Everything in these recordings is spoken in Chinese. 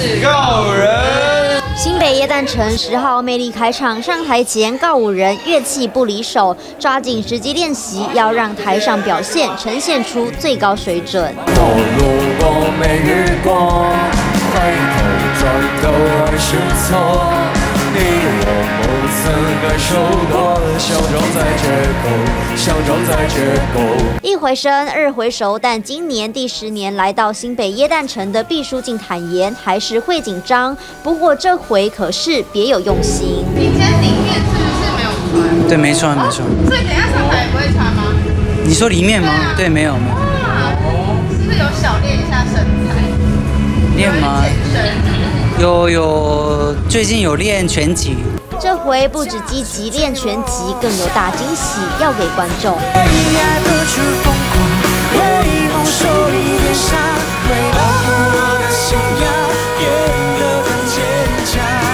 是告五人。新北耶诞城十号魅力开场，上台前告五人乐器不离手，抓紧时机练习，要让台上表现呈现出最高水准。一回生，二回熟，但今年第十年来到新北耶诞城的毕书尽坦言，还是会紧张。不过这回可是别有用心。你今天里面是不是没有穿？对，没穿，没穿。所以等下上台也不会穿吗？你说里面吗？对，没有，没有。是不是有小有有，最近有练拳击。这回不止积极练拳击，更有大惊喜要给观众。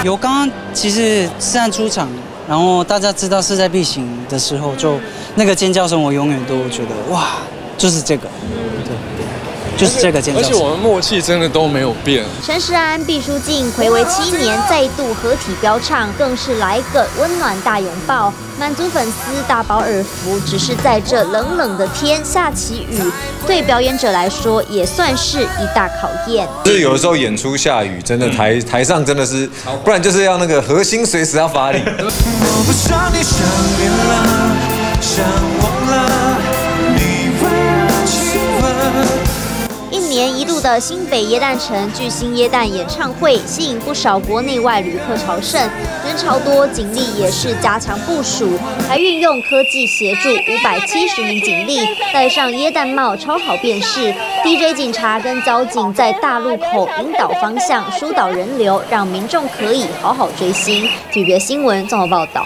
有刚刚其实是按出场，然后大家知道势在必行的时候，就那个尖叫声，我永远都觉得哇，就是这个。就是这个而且我们默契真的都没有变。陈时安、毕书尽暌违七年再度合体飙唱，更是来个温暖大拥抱，满足粉丝大饱耳福。只是在这冷冷的天下起雨，对表演者来说也算是一大考验。就是有的时候演出下雨，真的台台上真的是，不然就是要那个核心随时要发力。年一度的新北耶诞城巨星耶诞演唱会，吸引不少国内外旅客朝圣，人潮多，警力也是加强部署，还运用科技协助五百七十名警力，戴上耶诞帽超好辨识，DJ 警察跟交警在大路口引导方向，疏导人流，让民众可以好好追星。体别新闻综合报道。